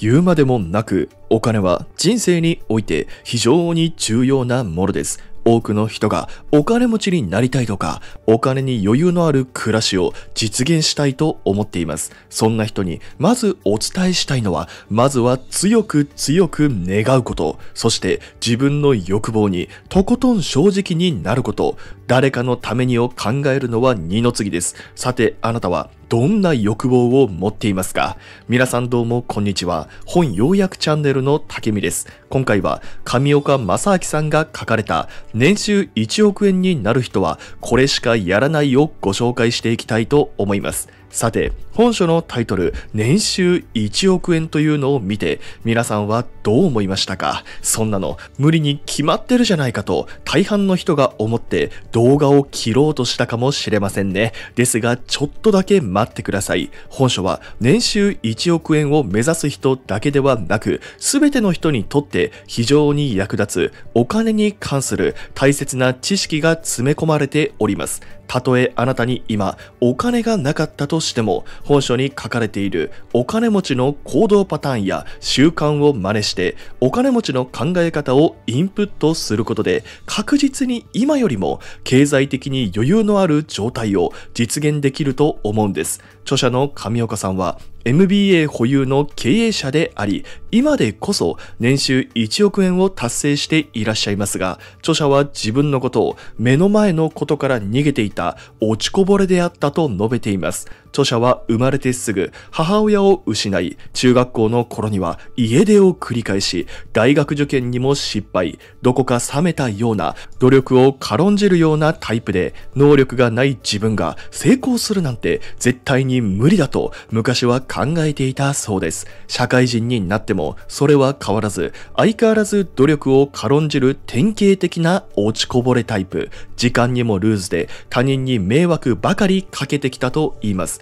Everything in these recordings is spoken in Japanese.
言うまでもなく、お金は人生において非常に重要なものです。多くの人がお金持ちになりたいとか、お金に余裕のある暮らしを実現したいと思っています。そんな人にまずお伝えしたいのは、まずは強く強く願うこと、そして自分の欲望にとことん正直になること、誰かのためにを考えるのは二の次です。さて、あなたはどんな欲望を持っていますか？皆さんどうもこんにちは。本要約チャンネルの竹見です。今回は上岡正明さんが書かれた年収1億円になる人はこれしかやらないをご紹介していきたいと思います。さて、本書のタイトル、年収1億円というのを見て、皆さんはどう思いましたか？そんなの、無理に決まってるじゃないかと、大半の人が思って動画を切ろうとしたかもしれませんね。ですが、ちょっとだけ待ってください。本書は、年収1億円を目指す人だけではなく、すべての人にとって非常に役立つ、お金に関する大切な知識が詰め込まれております。たとえあなたに今お金がなかったとしても本書に書かれているお金持ちの行動パターンや習慣を真似してお金持ちの考え方をインプットすることで確実に今よりも経済的に余裕のある状態を実現できると思うんです。著者の上岡さんは MBA 保有の経営者であり、今でこそ年収1億円を達成していらっしゃいますが、著者は自分のことを目の前のことから逃げていた落ちこぼれであったと述べています。著者は生まれてすぐ母親を失い、中学校の頃には家出を繰り返し、大学受験にも失敗、どこか冷めたような努力を軽んじるようなタイプで、能力がない自分が成功するなんて絶対に無理だと昔は考えていたそうです。社会人になってもそれは変わらず、相変わらず努力を軽んじる典型的な落ちこぼれタイプ、時間にもルーズで他人に迷惑ばかりかけてきたと言います。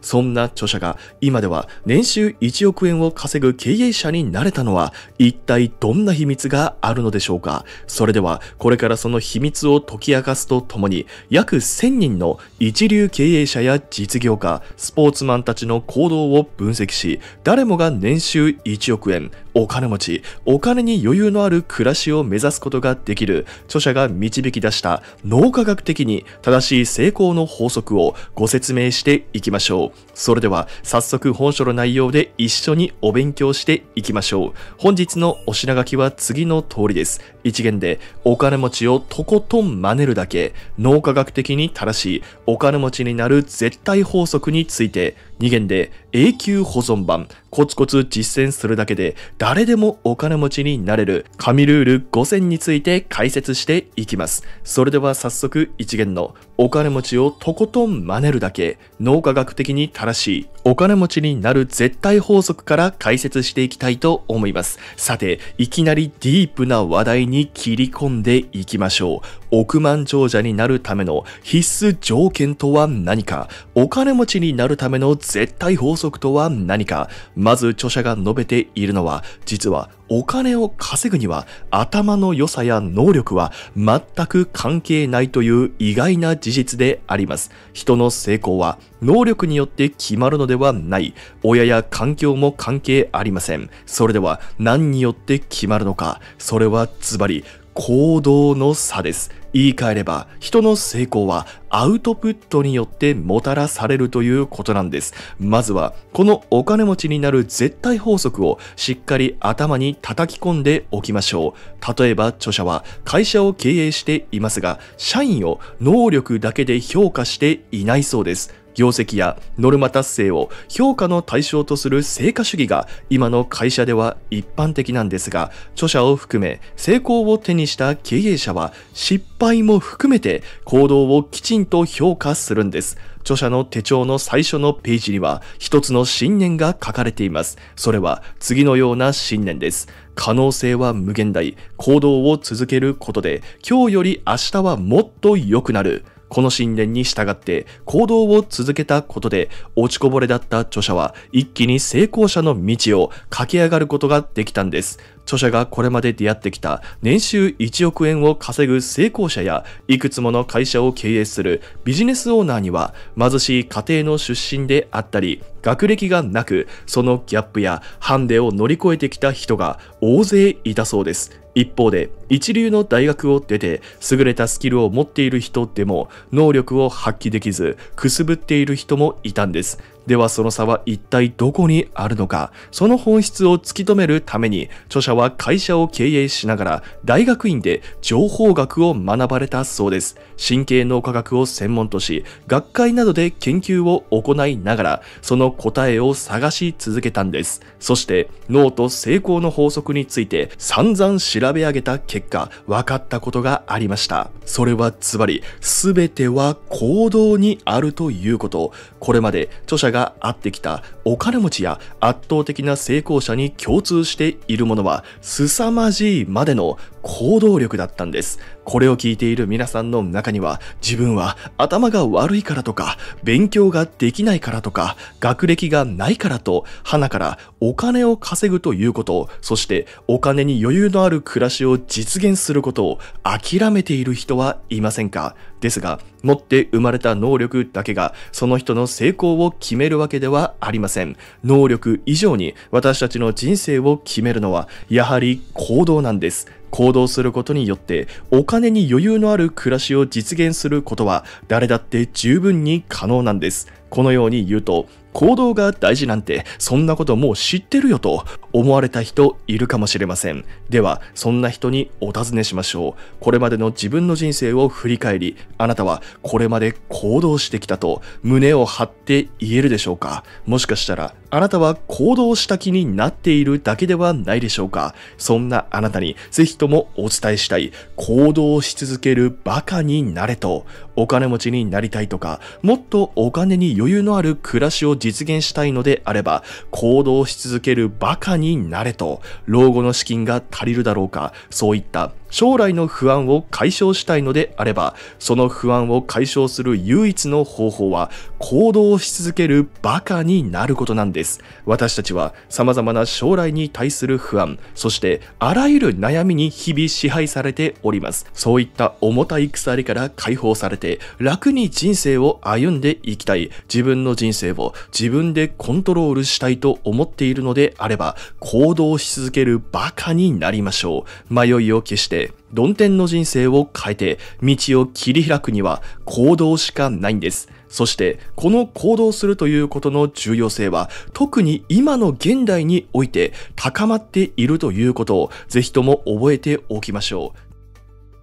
そんな著者が今では年収1億円を稼ぐ経営者になれたのは一体どんな秘密があるのでしょうか？それではこれからその秘密を解き明かすとともに約1000人の一流経営者や実業家、スポーツマンたちの行動を分析し誰もが年収1億円、お金持ち、お金に余裕のある暮らしを目指すことができる著者が導き出した脳科学的に正しい成功の法則をご説明していきましょう。それでは早速本書の内容で一緒にお勉強していきましょう。本日のお品書きは次の通りです。一元でお金持ちをとことん真似るだけ、脳科学的に正しいお金持ちになる絶対法則について、二元で永久保存版、コツコツ実践するだけで誰でもお金持ちになれる神ルール5選について解説していきます。それでは早速一元のお金持ちをとことん真似るだけ、脳科学的に正しいお金持ちになる絶対法則から解説していきたいと思います。さて、いきなりディープな話題に切り込んでいきましょう。億万長者になるための必須条件とは何かお金持ちになるための絶対法則とは何かまず著者が述べているのは実はお金を稼ぐには頭の良さや能力は全く関係ないという意外な事実であります。人の成功は能力によって決まるのではない。親や環境も関係ありません。それでは何によって決まるのか。それはズバリ行動の差です。言い換えれば、人の成功はアウトプットによってもたらされるということなんです。まずは、このお金持ちになる絶対法則をしっかり頭に叩き込んでおきましょう。例えば、著者は会社を経営していますが、社員を能力だけで評価していないそうです。業績やノルマ達成を評価の対象とする成果主義が今の会社では一般的なんですが、著者を含め成功を手にした経営者は失敗も含めて行動をきちんと評価するんです。著者の手帳の最初のページには一つの信念が書かれています。それは次のような信念です。可能性は無限大。行動を続けることで今日より明日はもっと良くなる。この信念に従って行動を続けたことで落ちこぼれだった著者は一気に成功者の道を駆け上がることができたんです。著者がこれまで出会ってきた年収1億円を稼ぐ成功者やいくつもの会社を経営するビジネスオーナーには貧しい家庭の出身であったり学歴がなくそのギャップやハンデを乗り越えてきた人が大勢いたそうです。一方で一流の大学を出て優れたスキルを持っている人でも能力を発揮できずくすぶっている人もいたんです。ではその差は一体どこにあるのか。その本質を突き止めるために著者は会社を経営しながら大学院で情報学を学ばれたそうです神経脳科学を専門とし学会などで研究を行いながらその答えを探し続けたんです。そして脳と成功の法則について散々調べ上げた結果分かったことがありました。それはズバリ全ては行動にあるということ。これまで著者が会ってきたお金持ちや圧倒的な成功者に共通しているものは凄まじいまでの行動力だったんです。これを聞いている皆さんの中には自分は頭が悪いからとか勉強ができないからとか学歴がないからと花からお金を稼ぐということそしてお金に余裕のある暮らしを実現することを諦めている人はいませんか？ですが持って生まれた能力だけがその人の成功を決めるわけではありません。能力以上に私たちの人生を決めるのはやはり行動なんです。行動することによってお金に余裕のある暮らしを実現することは誰だって十分に可能なんです。このように言うと行動が大事なんてそんなこともう知ってるよと思われた人いるかもしれません。では、そんな人にお尋ねしましょう。これまでの自分の人生を振り返り、あなたはこれまで行動してきたと胸を張って言えるでしょうか？もしかしたら、あなたは行動した気になっているだけではないでしょうか？そんなあなたにぜひともお伝えしたい行動し続けるバカになれとお金持ちになりたいとかもっとお金に余裕のある暮らしを実現したいのであれば行動し続けるバカになれと老後の資金が足りるだろうかそういった将来の不安を解消したいのであれば、その不安を解消する唯一の方法は、行動し続けるバカになることなんです。私たちは様々な将来に対する不安、そしてあらゆる悩みに日々支配されております。そういった重たい鎖から解放されて、楽に人生を歩んでいきたい、自分の人生を自分でコントロールしたいと思っているのであれば、行動し続けるバカになりましょう。迷いを消して、曇天の人生を変えて道を切り開くには行動しかないんです。そしてこの行動するということの重要性は特に今の現代において高まっているということをぜひとも覚えておきましょう。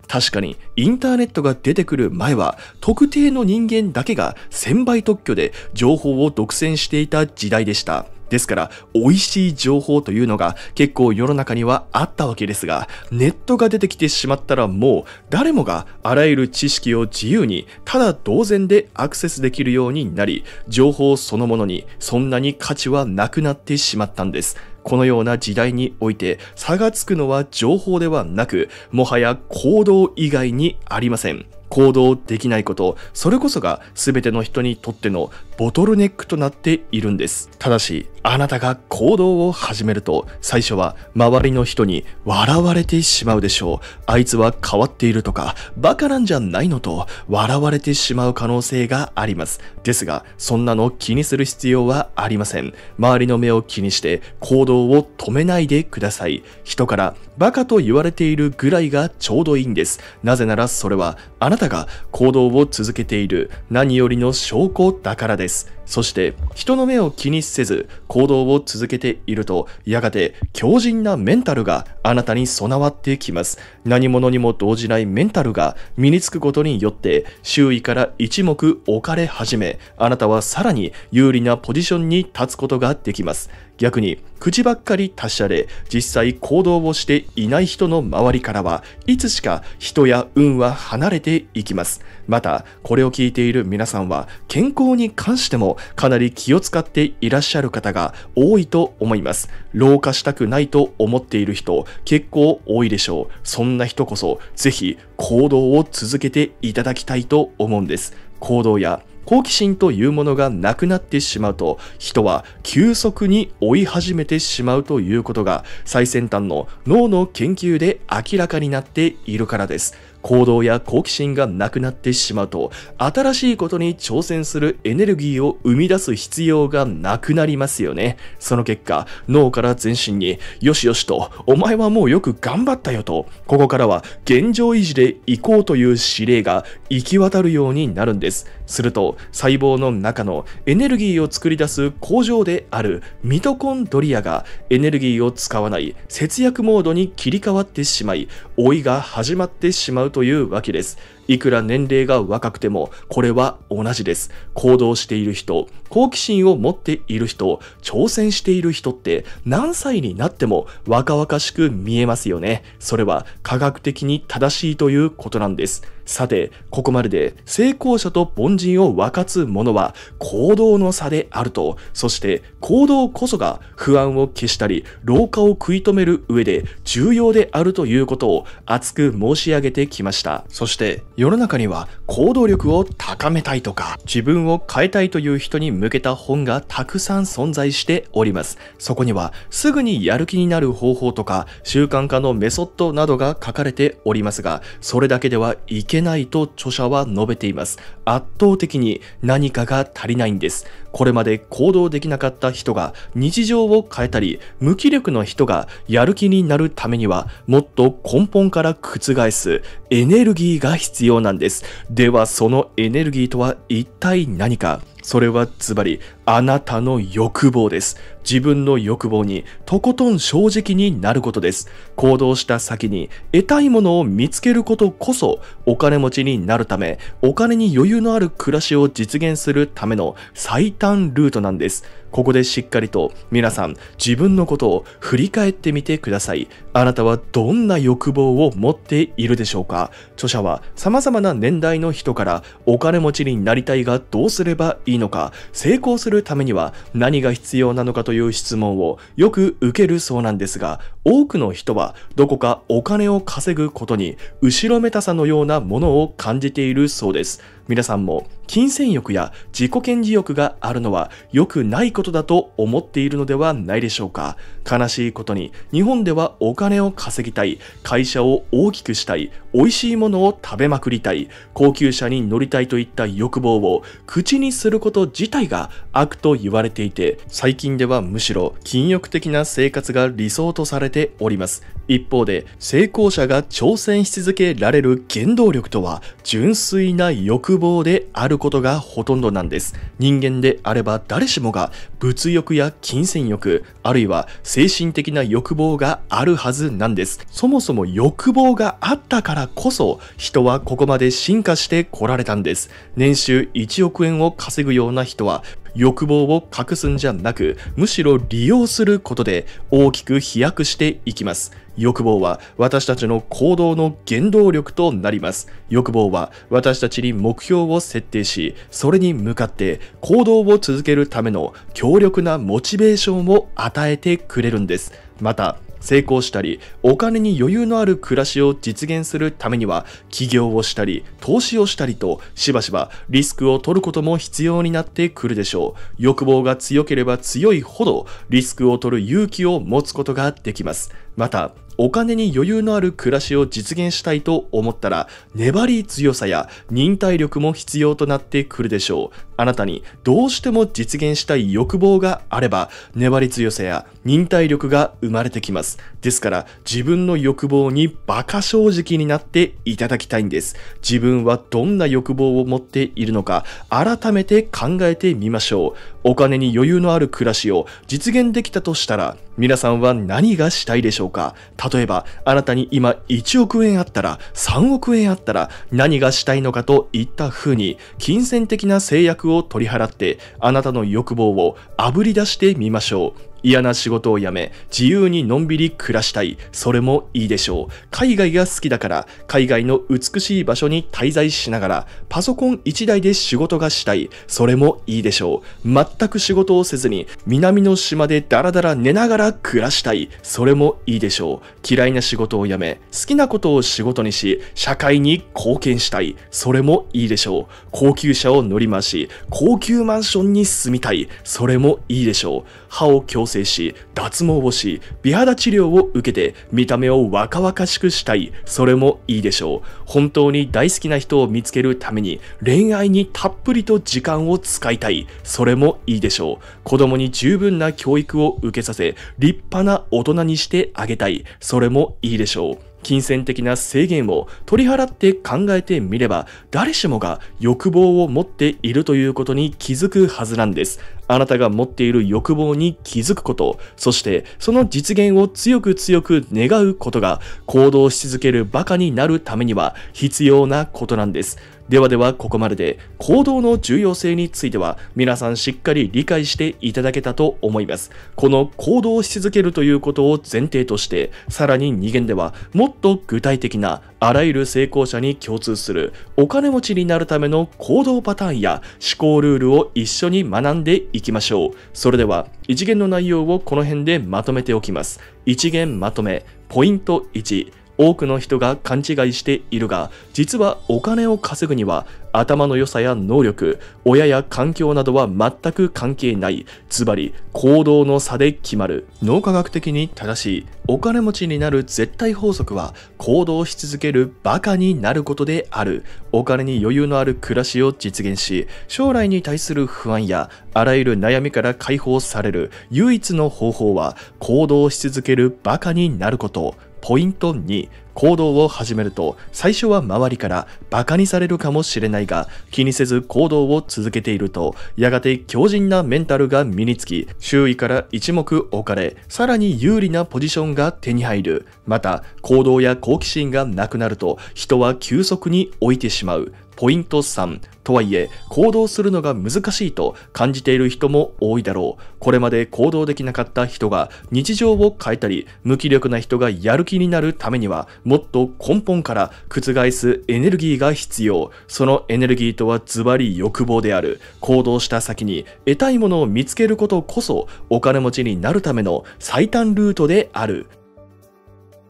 確かにインターネットが出てくる前は特定の人間だけが1000倍特許で情報を独占していた時代でした。ですから、美味しい情報というのが結構世の中にはあったわけですが、ネットが出てきてしまったらもう誰もがあらゆる知識を自由にただ同然でアクセスできるようになり、情報そのものにそんなに価値はなくなってしまったんです。このような時代において差がつくのは情報ではなく、もはや行動以外にありません。行動できないこと、それこそが全ての人にとってのボトルネックとなっているんです。ただし、あなたが行動を始めると、最初は周りの人に笑われてしまうでしょう。あいつは変わっているとか、バカなんじゃないのと笑われてしまう可能性があります。ですが、そんなの気にする必要はありません。周りの目を気にして行動を止めないでください。人からバカと言われているぐらいがちょうどいいんです。なぜならそれはあなたが行動を続けている何よりの証拠だからです。そして人の目を気にせず行動を続けているとやがて強靭なメンタルがあなたに備わってきます。何者にも動じないメンタルが身につくことによって周囲から一目置かれ始めあなたはさらに有利なポジションに立つことができます。逆に口ばっかり達者で実際行動をしていない人の周りからはいつしか人や運は離れていきます。またこれを聞いている皆さんは健康に関してももかなり気を使っていらっしゃる方が多いと思います。老化したくないと思っている人結構多いでしょう。そんな人こそぜひ行動を続けていただきたいと思うんです。行動や好奇心というものがなくなってしまうと人は急速に追い始めてしまうということが最先端の脳の研究で明らかになっているからです。行動や好奇心がなくなってしまうと新しいことに挑戦するエネルギーを生み出す必要がなくなりますよね。その結果脳から全身によしよしとお前はもうよく頑張ったよとここからは現状維持で行こうという指令が行き渡るようになるんです。すると細胞の中のエネルギーを作り出す工場であるミトコンドリアがエネルギーを使わない節約モードに切り替わってしまい老いが始まってしまうとというわけです。いくら年齢が若くても、これは同じです。行動している人、好奇心を持っている人、挑戦している人って何歳になっても若々しく見えますよね。それは科学的に正しいということなんです。さて、ここまでで成功者と凡人を分かつ者は行動の差であると、そして行動こそが不安を消したり、老化を食い止める上で重要であるということを熱く申し上げてきました。そして世の中には行動力を高めたいとか自分を変えたいという人に向けた本がたくさん存在しております。そこにはすぐにやる気になる方法とか習慣化のメソッドなどが書かれておりますが、それだけではいけないと著者は述べています。圧倒的に何かが足りないんです。これまで行動できなかった人が日常を変えたり、無気力の人がやる気になるためには、もっと根本から覆すエネルギーが必要なんです。ではそのエネルギーとは一体何か？それはズバリあなたの欲望です。自分の欲望にとことん正直になることです。行動した先に得たいものを見つけることこそお金持ちになるため、お金に余裕のある暮らしを実現するための最短ルートなんです。ここでしっかりと皆さん自分のことを振り返ってみてください。あなたはどんな欲望を持っているでしょうか？著者は様々な年代の人からお金持ちになりたいがどうすればいいのか、成功するためには何が必要なのかという質問をよく受けるそうなんですが、多くの人はどこかお金を稼ぐことに後ろめたさのようなものを感じているそうです。皆さんも金銭欲や自己顕示欲があるのは良くないことだと思っているのではないでしょうか悲しいことに日本ではお金を稼ぎたい会社を大きくしたい美味しいものを食べまくりたい高級車に乗りたいといった欲望を口にすること自体が悪と言われていて最近ではむしろ禁欲的な生活が理想とされております。一方で成功者が挑戦し続けられる原動力とは純粋な欲望であることがほとんどなんです。人間であれば誰しもが物欲や金銭欲あるいは精神的な欲望があるはずなんです。そもそも欲望があったからこそ人はここまで進化してこられたんです。年収1億円を稼ぐような人は欲望を隠すんじゃなくむしろ利用することで大きく飛躍していきます。欲望は私たちの行動の原動力となります。欲望は私たちに目標を設定しそれに向かって行動を続けるための強力なモチベーションを与えてくれるんです。また成功したりお金に余裕のある暮らしを実現するためには起業をしたり投資をしたりとしばしばリスクを取ることも必要になってくるでしょう。欲望が強ければ強いほどリスクを取る勇気を持つことができます。またお金に余裕のある暮らしを実現したいと思ったら粘り強さや忍耐力も必要となってくるでしょう。あなたにどうしても実現したい欲望があれば粘り強さや忍耐力が生まれてきます。ですから自分の欲望に馬鹿正直になっていただきたいんです。自分はどんな欲望を持っているのか改めて考えてみましょう。お金に余裕のある暮らしを実現できたとしたら皆さんは何がしたいでしょうか？例えば、あなたに今1億円あったら、3億円あったら、何がしたいのかといった風に、金銭的な制約を取り払って、あなたの欲望をあぶり出してみましょう。嫌な仕事を辞め、自由にのんびり暮らしたい。それもいいでしょう。海外が好きだから、海外の美しい場所に滞在しながら、パソコン1台で仕事がしたい。それもいいでしょう。全く仕事をせずに、南の島でダラダラ寝ながら暮らしたい。それもいいでしょう。嫌いな仕事を辞め、好きなことを仕事にし、社会に貢献したい。それもいいでしょう。高級車を乗り回し、高級マンションに住みたい。それもいいでしょう。歯を矯正し、脱毛をし、美肌治療を受けて、見た目を若々しくしたい。それもいいでしょう。本当に大好きな人を見つけるために、恋愛にたっぷりと時間を使いたい。それもいいでしょう。子供に十分な教育を受けさせ、立派な大人にしてあげたい。それもいいでしょう。金銭的な制限を取り払って考えてみれば、誰しもが欲望を持っているということに気づくはずなんです。あなたが持っている欲望に気づくこと、そしてその実現を強く強く願うことが行動し続けるバカになるためには必要なことなんです。ではではここまでで行動の重要性については皆さんしっかり理解していただけたと思います。この行動し続けるということを前提としてさらに2限ではもっと具体的なあらゆる成功者に共通するお金持ちになるための行動パターンや思考ルールを一緒に学んでいきましょう。それでは一元の内容をこの辺でまとめておきます。一元まとめポイント1多くの人が勘違いしているが、実はお金を稼ぐには頭の良さや能力、親や環境などは全く関係ない。つまり行動の差で決まる。脳科学的に正しいお金持ちになる絶対法則は行動し続けるバカになることである。お金に余裕のある暮らしを実現し、将来に対する不安やあらゆる悩みから解放される唯一の方法は行動し続けるバカになること。ポイント2行動を始めると最初は周りからバカにされるかもしれないが気にせず行動を続けているとやがて強靭なメンタルが身につき周囲から一目置かれさらに有利なポジションが手に入る。また行動や好奇心がなくなると人は急速に老いてしまう。ポイント3とはいえ行動するのが難しいと感じている人も多いだろう。これまで行動できなかった人が日常を変えたり無気力な人がやる気になるためにはもっと根本から覆すエネルギーが必要。そのエネルギーとはズバリ欲望である。行動した先に得たいものを見つけることこそお金持ちになるための最短ルートである。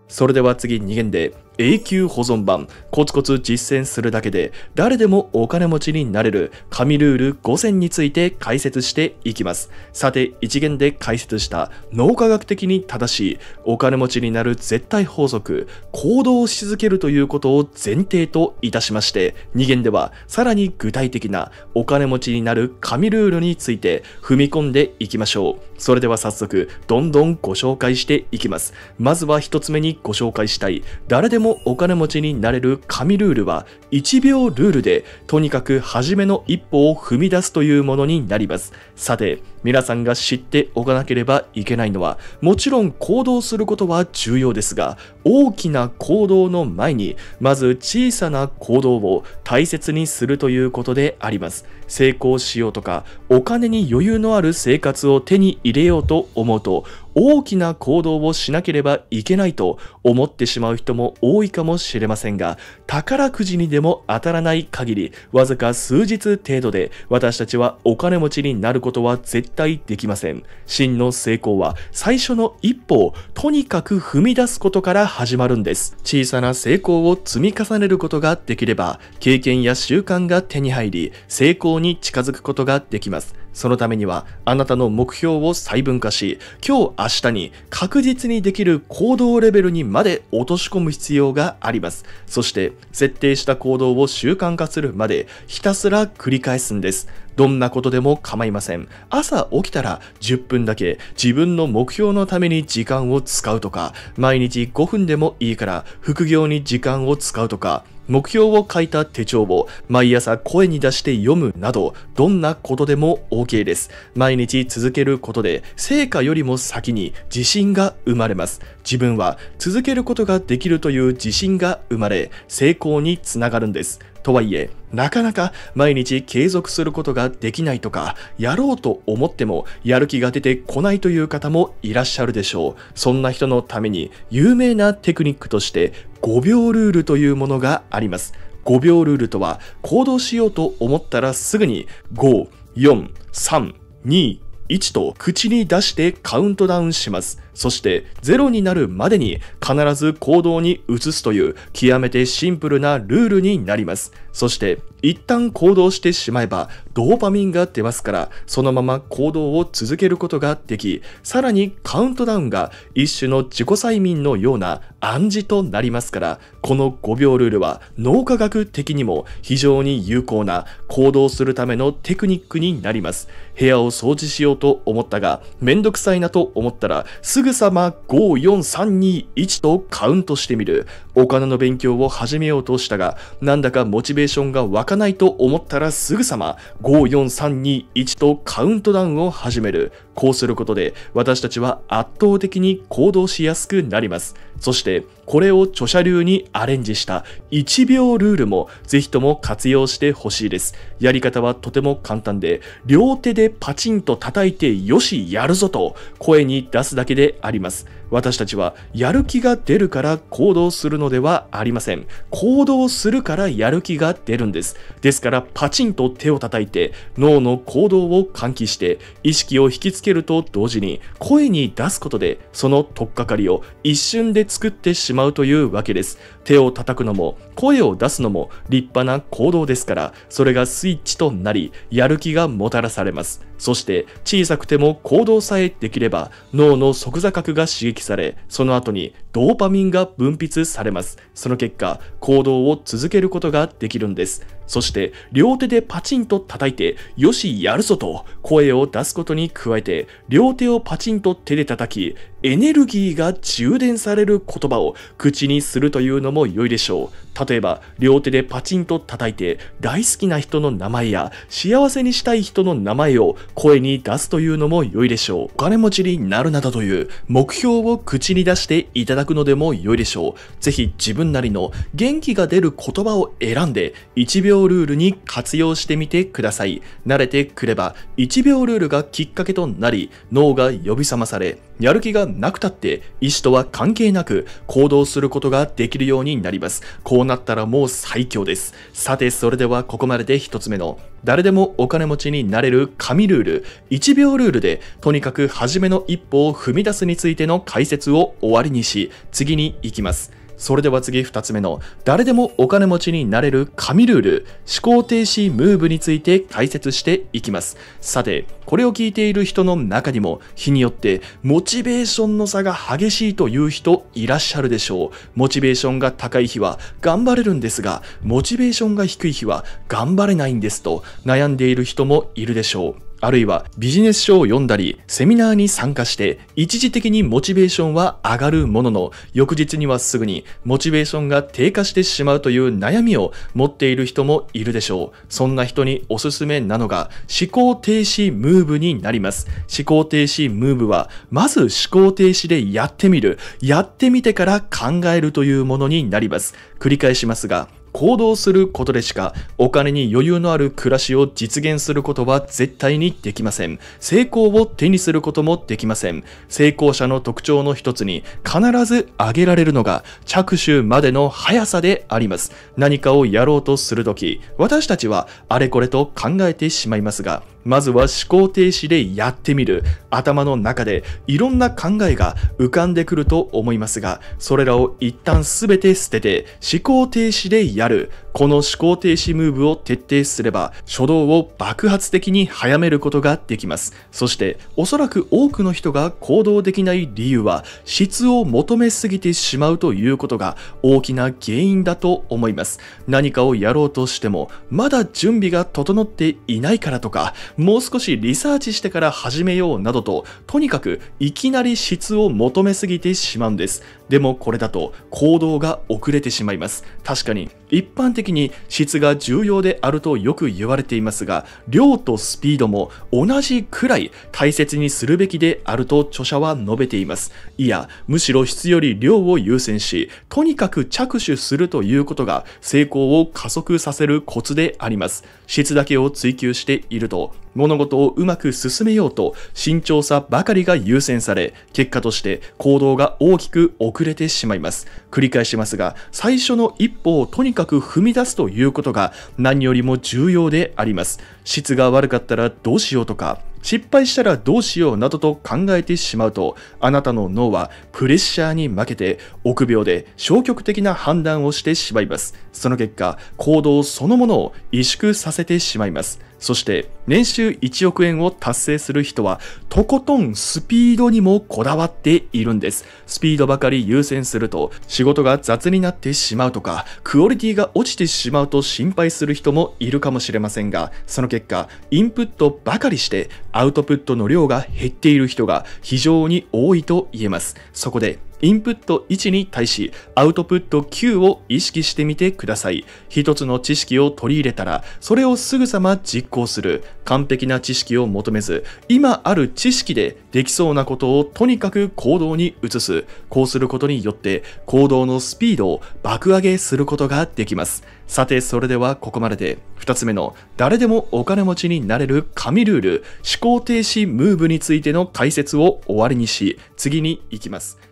それでは次2限で永久保存版コツコツ実践するだけで誰でもお金持ちになれる紙ルール5選について解説していきます。さて一元で解説した脳科学的に正しいお金持ちになる絶対法則行動し続けるということを前提といたしまして2元ではさらに具体的なお金持ちになる紙ルールについて踏み込んでいきましょう。それでは早速どんどんご紹介していきます。まずは1つ目にご紹介したい誰でももお金持ちになれる神ルールは1秒ルールでとにかく初めの一歩を踏み出すというものになります。さて、皆さんが知っておかなければいけないのはもちろん行動することは重要ですが大きな行動の前にまず小さな行動を大切にするということであります。成功しようとかお金に余裕のある生活を手に入れようと思うと大きな行動をしなければいけないと思ってしまう人も多いかもしれませんが宝くじにでも当たらない限りわずか数日程度で私たちはお金持ちになることは絶対できません真の成功は最初の一歩をとにかく踏み出すことから始まるんです小さな成功を積み重ねることができれば経験や習慣が手に入り成功に近づくことができますそのためにはあなたの目標を細分化し、今日明日に確実にできる行動レベルにまで落とし込む必要があります。そして設定した行動を習慣化するまでひたすら繰り返すんです。どんなことでも構いません。朝起きたら10分だけ自分の目標のために時間を使うとか、毎日5分でもいいから副業に時間を使うとか、目標を書いた手帳を毎朝声に出して読むなど、どんなことでも OK です。毎日続けることで、成果よりも先に自信が生まれます。自分は続けることができるという自信が生まれ、成功につながるんです。とはいえ、なかなか毎日継続することができないとか、やろうと思ってもやる気が出てこないという方もいらっしゃるでしょう。そんな人のために有名なテクニックとして5秒ルールというものがあります。5秒ルールとは行動しようと思ったらすぐに5、4、3、2、1と口に出してカウントダウンします。そして0になるまでに必ず行動に移すという極めてシンプルなルールになります。そして一旦行動してしまえばドーパミンが出ますからそのまま行動を続けることができさらにカウントダウンが一種の自己催眠のような暗示となりますからこの5秒ルールは脳科学的にも非常に有効な行動するためのテクニックになります部屋を掃除しようと思ったがめんどくさいなと思ったらすぐさま54321とカウントしてみる。お金の勉強を始めようとしたがなんだかモチベーションが湧かないと思ったらすぐさま54321とカウントダウンを始める。こうすることで私たちは圧倒的に行動しやすくなりますそしてこれを著者流にアレンジした1秒ルールもぜひとも活用してほしいです。やり方はとても簡単で、両手でパチンと叩いてよしやるぞと声に出すだけであります。私たちはやる気が出るから行動するのではありません。行動するからやる気が出るんです。ですからパチンと手を叩いて脳の行動を喚起して意識を引きつけけると同時に声に出すことでその取っかかりを一瞬で作ってしまうというわけです。手を叩くのも声を出すのも立派な行動ですからそれがスイッチとなりやる気がもたらされます。そして小さくても行動さえできれば脳の側座角が刺激されその後にドーパミンが分泌されますその結果行動を続けることができるんですそして両手でパチンと叩いてよしやるぞと声を出すことに加えて両手をパチンと手で叩きエネルギーが充電される言葉を口にするというのも良いでしょう。例えば両手でパチンと叩いて大好きな人の名前や幸せにしたい人の名前を声に出すというのも良いでしょう。お金持ちになるなどという目標を口に出していただくのでも良いでしょう。ぜひ自分なりの元気が出る言葉を選んで1秒ルールに活用してみてください。慣れてくれば1秒ルールがきっかけとなり脳が呼び覚まされやる気がなくたって意思とは関係なく行動することができるようになります。こうなったらもう最強です。さて、それではここまでで一つ目の誰でもお金持ちになれる神ルール、1秒ルールでとにかく初めの一歩を踏み出すについての解説を終わりにし、次に行きます。それでは次2つ目の誰でもお金持ちになれる神ルール思考停止ムーブについて解説していきます。さてこれを聞いている人の中にも日によってモチベーションの差が激しいという人いらっしゃるでしょう。モチベーションが高い日は頑張れるんですがモチベーションが低い日は頑張れないんですと悩んでいる人もいるでしょう。あるいはビジネス書を読んだり、セミナーに参加して、一時的にモチベーションは上がるものの、翌日にはすぐにモチベーションが低下してしまうという悩みを持っている人もいるでしょう。そんな人におすすめなのが、思考停止ムーブになります。思考停止ムーブは、まず思考停止でやってみる、やってみてから考えるというものになります。繰り返しますが、行動することでしかお金に余裕のある暮らしを実現することは絶対にできません。成功を手にすることもできません。成功者の特徴の一つに必ず挙げられるのが着手までの速さであります。何かをやろうとするとき、私たちはあれこれと考えてしまいますが、まずは思考停止でやってみる。頭の中でいろんな考えが浮かんでくると思いますが、それらを一旦すべて捨てて思考停止でやる。この思考停止ムーブを徹底すれば、初動を爆発的に早めることができます。そして、おそらく多くの人が行動できない理由は、質を求めすぎてしまうということが大きな原因だと思います。何かをやろうとしても、まだ準備が整っていないからとか、もう少しリサーチしてから始めようなどと、とにかくいきなり質を求めすぎてしまうんです。でもこれだと行動が遅れてしまいます。確かに一般的に質が重要であるとよく言われていますが、量とスピードも同じくらい大切にするべきであると著者は述べています。いや、むしろ質より量を優先し、とにかく着手するということが成功を加速させるコツであります。質だけを追求していると、物事をうまく進めようと慎重さばかりが優先され、結果として行動が大きく遅れてしまいます。繰り返しますが、最初の一歩をとにかく踏み出すということが何よりも重要であります。質が悪かったらどうしようとか、失敗したらどうしようなどと考えてしまうと、あなたの脳はプレッシャーに負けて臆病で消極的な判断をしてしまいます。その結果、行動そのものを萎縮させてしまいます。そして年収1億円を達成する人はとことんスピードにもこだわっているんです。スピードばかり優先すると仕事が雑になってしまうとかクオリティが落ちてしまうと心配する人もいるかもしれませんがその結果インプットばかりしてアウトプットの量が減っている人が非常に多いと言えます。そこでインプット1に対しアウトプット9を意識してみてください。一つの知識を取り入れたら、それをすぐさま実行する。完璧な知識を求めず、今ある知識でできそうなことをとにかく行動に移す。こうすることによって行動のスピードを爆上げすることができます。さて、それではここまでで2つ目の誰でもお金持ちになれる神ルール、思考停止ムーブについての解説を終わりにし、次に行きます。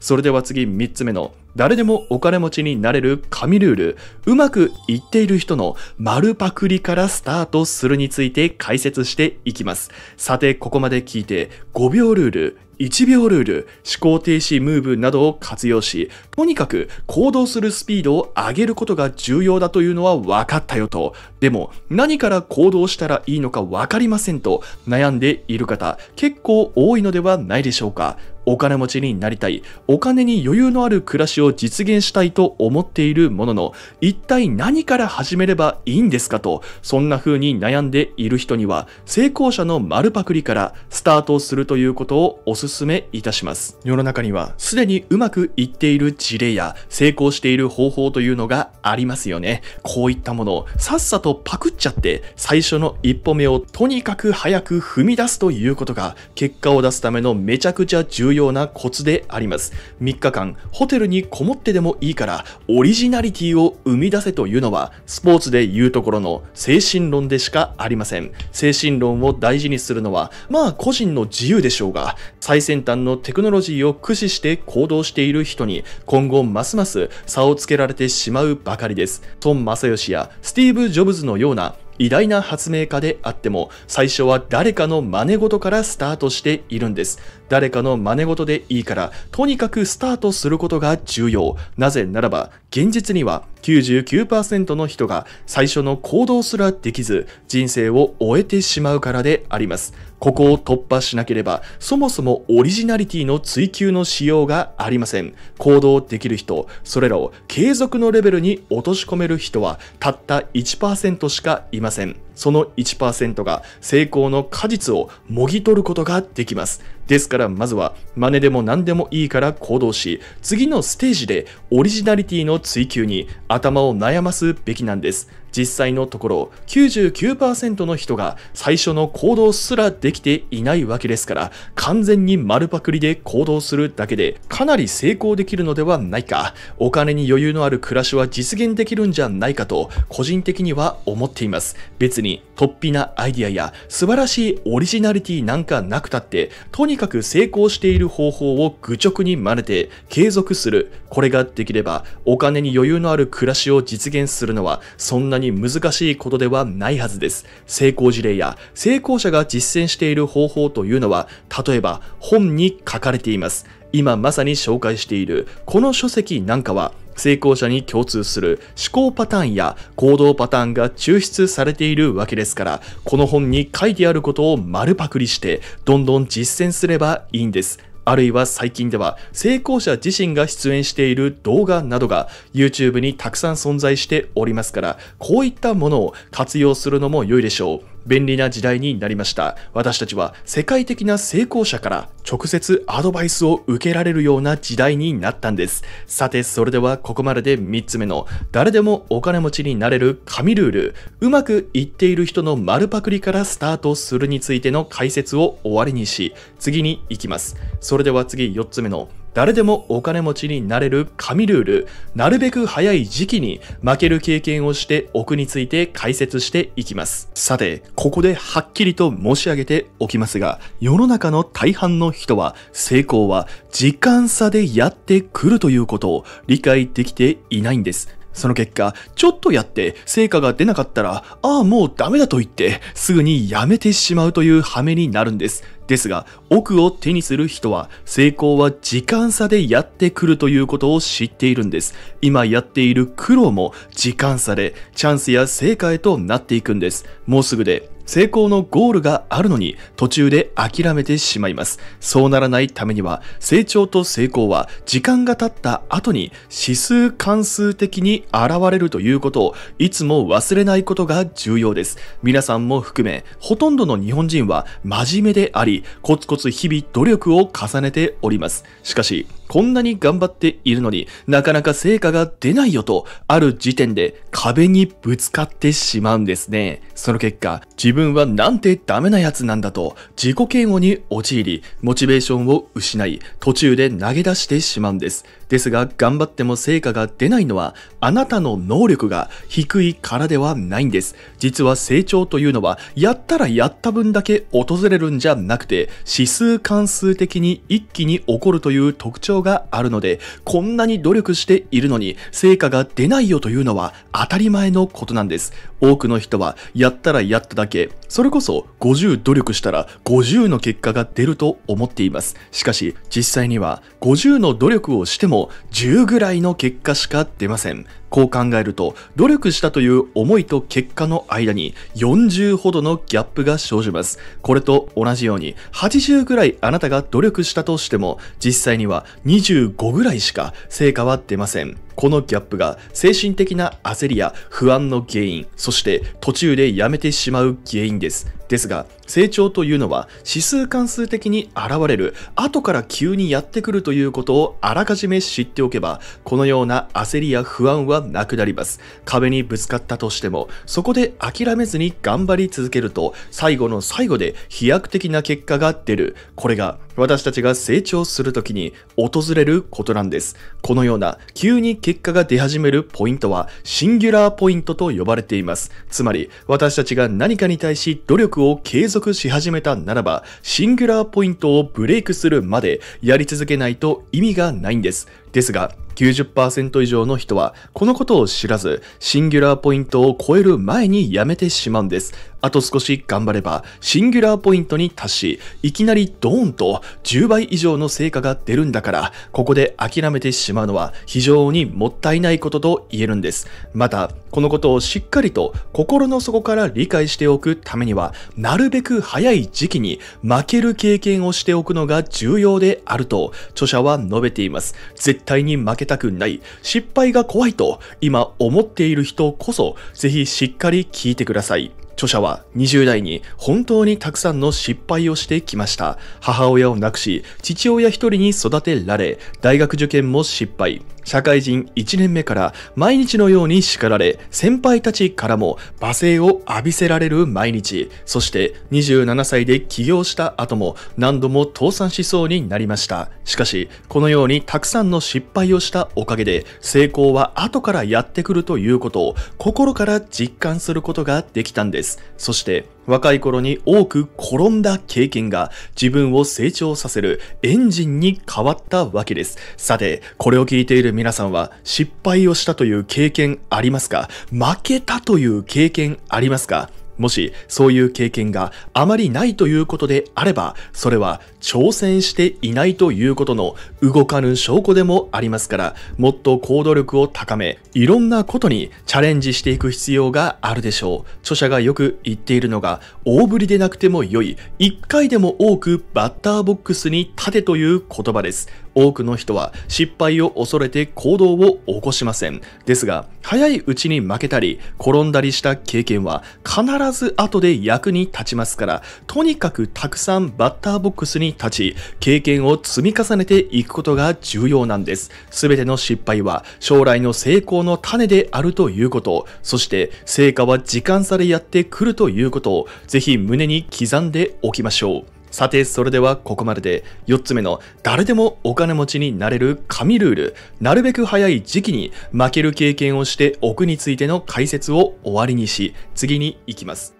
それでは次3つ目の誰でもお金持ちになれる神ルール、うまくいっている人の丸パクリからスタートするについて解説していきます。さて、ここまで聞いて5秒ルール、1秒ルール、思考停止ムーブなどを活用し、とにかく行動するスピードを上げることが重要だというのは分かったよと。でも、何から行動したらいいのか分かりませんと悩んでいる方、結構多いのではないでしょうか。お金持ちになりたい、お金に余裕のある暮らしを実現したいと思っているものの、一体何から始めればいいんですかと、そんな風に悩んでいる人には、成功者の丸パクリからスタートするということをお勧勧めいたします。世の中には、すでにうまくいっている事例や成功している方法というのがありますよね。こういったものをさっさとパクっちゃって、最初の一歩目をとにかく早く踏み出すということが、結果を出すためのめちゃくちゃ重要要なコツであります。3日間、ホテルにこもってでもいいから、オリジナリティを生み出せというのは、スポーツで言うところの精神論でしかありません。精神論を大事にするのは、まあ個人の自由でしょうが、最最先端のテクノロジーを駆使して行動している人に、今後ますます差をつけられてしまうばかりです。孫正義やスティーブ・ジョブズのような偉大な発明家であっても、最初は誰かの真似事からスタートしているんです。誰かの真似事でいいから、とにかくスタートすることが重要。なぜならば、現実には99%の人が最初の行動すらできず、人生を終えてしまうからであります。ここを突破しなければ、そもそもオリジナリティの追求のしようがありません。行動できる人、それらを継続のレベルに落とし込める人は、たった1%しかいません。その1%が成功の果実をもぎ取ることができます。ですからまずは真似でも何でもいいから行動し、次のステージでオリジナリティの追求に頭を悩ますべきなんです。実際のところ99%の人が最初の行動すらできていないわけですから完全に丸パクリで行動するだけでかなり成功できるのではないかお金に余裕のある暮らしは実現できるんじゃないかと個人的には思っています別に突飛なアイディアや素晴らしいオリジナリティなんかなくたってとにかく成功している方法を愚直に真似て継続するこれができればお金に余裕のある暮らしを実現するのはそんなに難しいことではないはずです。成功事例や成功者が実践している方法というのは、例えば本に書かれています。今まさに紹介しているこの書籍なんかは、成功者に共通する思考パターンや行動パターンが抽出されているわけですから、この本に書いてあることを丸パクリして、どんどん実践すればいいんです。あるいは最近では成功者自身が出演している動画などが YouTube にたくさん存在しておりますから、こういったものを活用するのも良いでしょう。便利な時代になりました。私たちは世界的な成功者から直接アドバイスを受けられるような時代になったんです。さて、それではここまでで3つ目の誰でもお金持ちになれる神ルール、うまくいっている人の丸パクリからスタートするについての解説を終わりにし、次に行きます。それでは次4つ目の誰でもお金持ちになれる神ルール、なるべく早い時期に負ける経験をしておくについて解説していきます。さて、ここではっきりと申し上げておきますが、世の中の大半の人は成功は時間差でやってくるということを理解できていないんです。その結果、ちょっとやって成果が出なかったら、ああ、もうダメだと言って、すぐにやめてしまうという羽目になるんです。ですが、奥を手にする人は、成功は時間差でやってくるということを知っているんです。今やっている苦労も時間差で、チャンスや成果へとなっていくんです。もうすぐで、成功のゴールがあるのに途中で諦めてしまいます。そうならないためには成長と成功は時間が経った後に指数関数的に現れるということをいつも忘れないことが重要です。皆さんも含めほとんどの日本人は真面目でありコツコツ日々努力を重ねております。しかしこんなに頑張っているのになかなか成果が出ないよとある時点で壁にぶつかってしまうんですね。その結果自分はなんてダメなやつなんだと自己嫌悪に陥りモチベーションを失い途中で投げ出してしまうんです。ですが頑張っても成果が出ないのはあなたの能力が低いからではないんです。実は成長というのはやったらやった分だけ訪れるんじゃなくて指数関数的に一気に起こるという特徴があるのでこんなに努力しているのに成果が出ないよというのは当たり前のことなんです。多くの人はやったらやっただけそれこそ50努力したら50の結果が出ると思っています。しかし実際には50の努力をしても10ぐらいの結果しか出ません。こう考えると努力したという思いと結果の間に40ほどのギャップが生じます。これと同じように80ぐらいあなたが努力したとしても実際には25ぐらいしか成果は出ません。このギャップが精神的な焦りや不安の原因、そして途中でやめてしまう原因です。ですが、成長というのは指数関数的に現れる後から急にやってくるということをあらかじめ知っておけば、このような焦りや不安はなくなります。壁にぶつかったとしても、そこで諦めずに頑張り続けると、最後の最後で飛躍的な結果が出る。これが私たちが成長するときに訪れることなんです。このような急に結果が出始めるポイントはシンギュラーポイントと呼ばれています。つまり私たちが何かに対し努力を継続し始めたならばシングラーポイントをブレイクするまでやり続けないと意味がないんです。ですが90%以上の人はこのことを知らずシンギュラーポイントを超える前にやめてしまうんです。あと少し頑張ればシンギュラーポイントに達しいきなりドーンと10倍以上の成果が出るんだからここで諦めてしまうのは非常にもったいないことと言えるんです。またこのことをしっかりと心の底から理解しておくためにはなるべく早い時期に負ける経験をしておくのが重要であると著者は述べています。絶対に負けたくない失敗が怖いと今思っている人こそぜひしっかり聞いてください。著者は20代に本当にたくさんの失敗をしてきました。母親を亡くし、父親一人に育てられ、大学受験も失敗。社会人1年目から毎日のように叱られ、先輩たちからも罵声を浴びせられる毎日。そして27歳で起業した後も何度も倒産しそうになりました。しかし、このようにたくさんの失敗をしたおかげで、成功は後からやってくるということを心から実感することができたんです。そして、若い頃に多く転んだ経験が自分を成長させるエンジンに変わったわけです。さて、これを聞いている皆さんは失敗をしたという経験ありますか？負けたという経験ありますか？もしそういう経験があまりないということであれば、それは挑戦していないということの動かぬ証拠でもありますから、もっと行動力を高め、いろんなことにチャレンジしていく必要があるでしょう。著者がよく言っているのが、大振りでなくても良い、一回でも多くバッターボックスに立てという言葉です。多くの人は失敗を恐れて行動を起こしません。ですが、早いうちに負けたり、転んだりした経験は必ず後で役に立ちますから、とにかくたくさんバッターボックスに立ち、経験を積み重ねていくことが重要なんです。すべての失敗は将来の成功の種であるということ、そして成果は時間差でやってくるということを、ぜひ胸に刻んでおきましょう。さて、それではここまでで4つ目の誰でもお金持ちになれる神ルール、なるべく早い時期に負ける経験をしておくについての解説を終わりにし、次に行きます。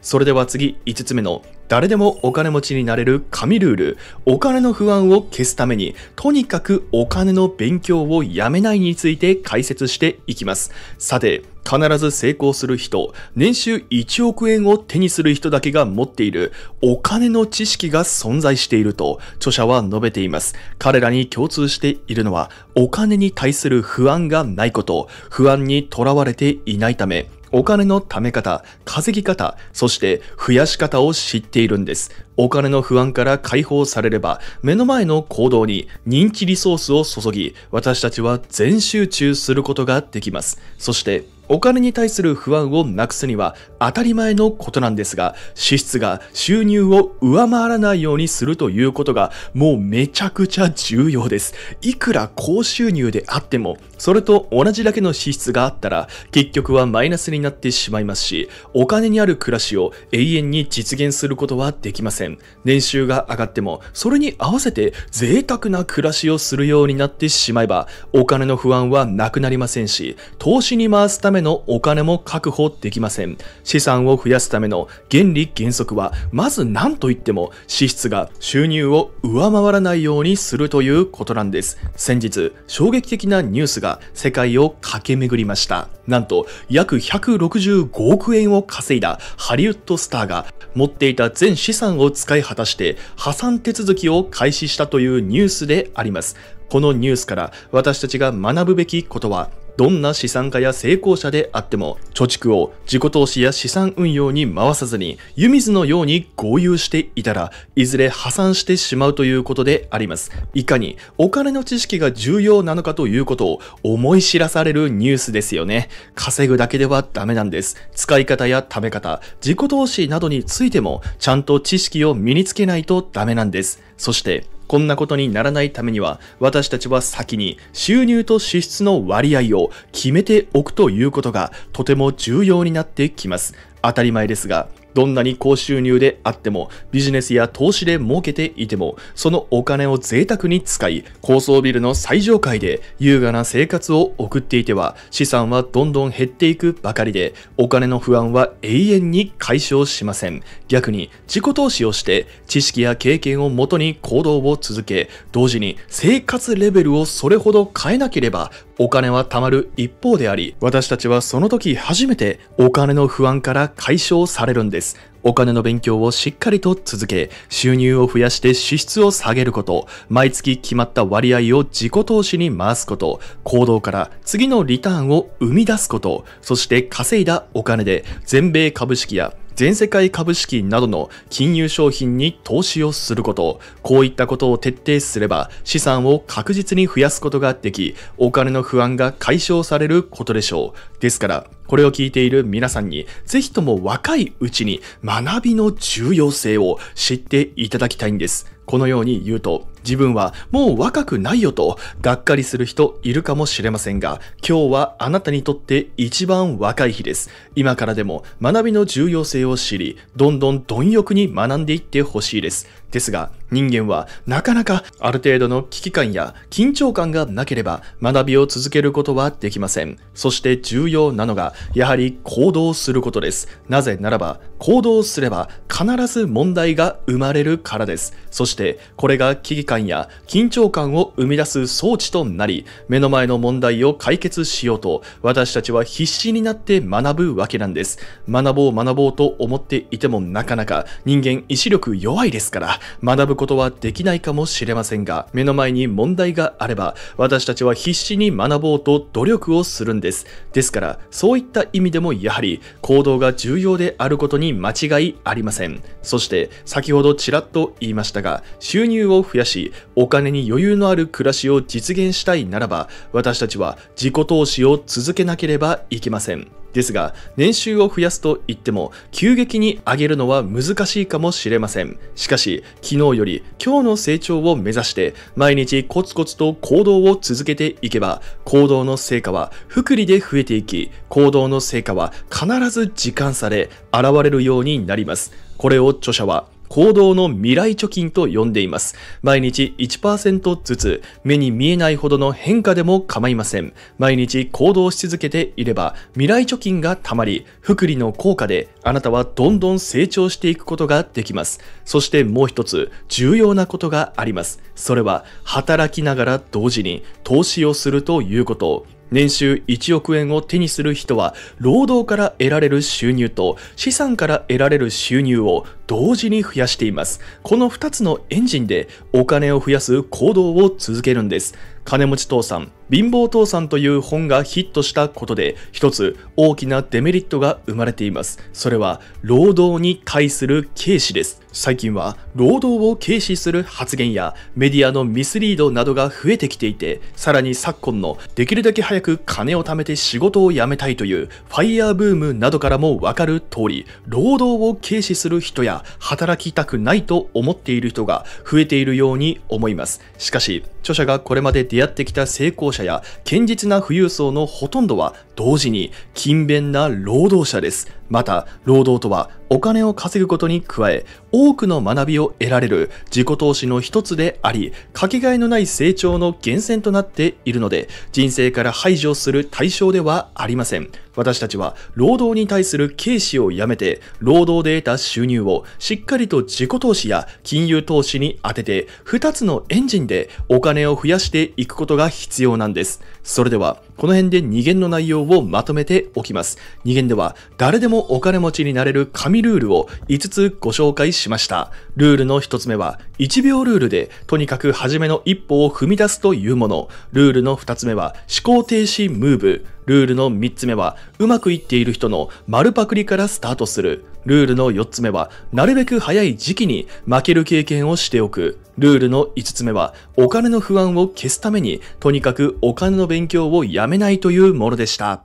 それでは次5つ目の誰でもお金持ちになれる神ルール、お金の不安を消すために、とにかくお金の勉強をやめないについて解説していきます。さて、必ず成功する人、年収1億円を手にする人だけが持っているお金の知識が存在していると著者は述べています。彼らに共通しているのはお金に対する不安がないこと、不安にとらわれていないため、お金の貯め方、稼ぎ方、そして増やし方を知っているんです。お金の不安から解放されれば、目の前の行動に人気リソースを注ぎ、私たちは全集中することができます。そして、お金に対する不安をなくすには当たり前のことなんですが、支出が収入を上回らないようにするということがもうめちゃくちゃ重要です。いくら高収入であっても、それと同じだけの支出があったら、結局はマイナスになってしまいますし、お金にある暮らしを永遠に実現することはできません。年収が上がっても、それに合わせて贅沢な暮らしをするようになってしまえば、お金の不安はなくなりませんし、投資に回すためのお金も確保できません。資産を増やすための原理原則は、まず何と言っても支出が収入を上回らないようにするということなんです。先日、衝撃的なニュースが世界を駆け巡りました。なんと、約165億円を稼いだハリウッドスターが持っていた全資産を使い果たして破産手続きを開始したというニュースであります。このニュースから私たちが学ぶべきことはどんな資産家や成功者であっても、貯蓄を自己投資や資産運用に回さずに、湯水のように豪遊していたら、いずれ破産してしまうということであります。いかにお金の知識が重要なのかということを思い知らされるニュースですよね。稼ぐだけではダメなんです。使い方や貯め方、自己投資などについても、ちゃんと知識を身につけないとダメなんです。そして、こんなことにならないためには、私たちは先に収入と支出の割合を決めておくということがとても重要になってきます。当たり前ですが、どんなに高収入であっても、ビジネスや投資で儲けていても、そのお金を贅沢に使い、高層ビルの最上階で優雅な生活を送っていては、資産はどんどん減っていくばかりで、お金の不安は永遠に解消しません。逆に、自己投資をして、知識や経験をもとに行動を続け、同時に生活レベルをそれほど変えなければ、お金は貯まる一方であり、私たちはその時初めてお金の不安から解消されるんです。お金の勉強をしっかりと続け、収入を増やして支出を下げること、毎月決まった割合を自己投資に回すこと、行動から次のリターンを生み出すこと、そして稼いだお金で全米株式や全世界株式などの金融商品に投資をすること、こういったことを徹底すれば資産を確実に増やすことができ、お金の不安が解消されることでしょう。ですから、これを聞いている皆さんに、ぜひとも若いうちに学びの重要性を知っていただきたいんです。このように言うと、自分はもう若くないよとがっかりする人いるかもしれませんが、今日はあなたにとって一番若い日です。今からでも学びの重要性を知り、どんどん貪欲に学んでいってほしいです。ですが、人間はなかなかある程度の危機感や緊張感がなければ学びを続けることはできません。そして重要なのが、やはり行動することです。なぜならば、行動すれば必ず問題が生まれるからです。そして、これが危機感や緊張感を生み出す装置となり、目の前の問題を解決しようと、私たちは必死になって学ぶわけなんです。学ぼう学ぼうと思っていてもなかなか人間意志力弱いですから、学ぶことはできないかもしれませんが、目の前に問題があれば、私たちは必死に学ぼうと努力をするんです。ですから、そういった意味でもやはり行動が重要であることに間違いありません。そして、先ほどちらっと言いましたが、収入を増やし、お金に余裕のある暮らしを実現したいならば、私たちは自己投資を続けなければいけません。ですが、年収を増やすと言っても、急激に上げるのは難しいかもしれません。しかし、昨日より今日の成長を目指して、毎日コツコツと行動を続けていけば、行動の成果は福利で増えていき、行動の成果は必ず時間差で現れるようになります。これを著者は行動の未来貯金と呼んでいます。毎日1%ずつ目に見えないほどの変化でも構いません。毎日行動し続けていれば未来貯金がたまり、福利の効果であなたはどんどん成長していくことができます。そしてもう一つ重要なことがあります。それは働きながら同時に投資をするということ。年収1億円を手にする人は、労働から得られる収入と資産から得られる収入を同時に増やしています。この2つのエンジンでお金を増やす行動を続けるんです。金持ち父さん、貧乏父さんという本がヒットしたことで一つ大きなデメリットが生まれています。それは労働に対する軽視です。最近は労働を軽視する発言やメディアのミスリードなどが増えてきていて、さらに昨今のできるだけ早く金を貯めて仕事を辞めたいというファイヤーブームなどからもわかる通り、労働を軽視する人や働きたくないと思っている人が増えているように思います。しかし、著者がこれまで出会ってきた成功者や堅実な富裕層のほとんどは同時に勤勉な労働者です。また、労働とはお金を稼ぐことに加え、多くの学びを得られる自己投資の一つであり、かけがえのない成長の源泉となっているので、人生から排除する対象ではありません。私たちは労働に対する軽視をやめて、労働で得た収入をしっかりと自己投資や金融投資に当てて、2つのエンジンでお金を増やしていくことが必要なんです。それでは、この辺で2限の内容をまとめておきます。2限では、誰でもお金持ちになれる神ルールを5つご紹介しました。ルールの1つ目は、1秒ルールで、とにかく初めの一歩を踏み出すというもの。ルールの2つ目は、思考停止ムーブ。ルールの3つ目は、うまくいっている人の丸パクリからスタートする。ルールの4つ目は、なるべく早い時期に負ける経験をしておく。ルールの5つ目は、お金の不安を消すために、とにかくお金の勉強をやめないというものでした。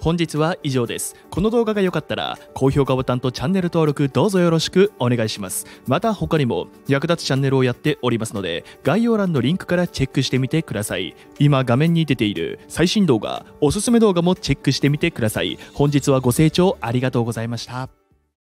本日は以上です。この動画が良かったら、高評価ボタンとチャンネル登録どうぞよろしくお願いします。また他にも役立つチャンネルをやっておりますので、概要欄のリンクからチェックしてみてください。今画面に出ている最新動画、おすすめ動画もチェックしてみてください。本日はご清聴ありがとうございました。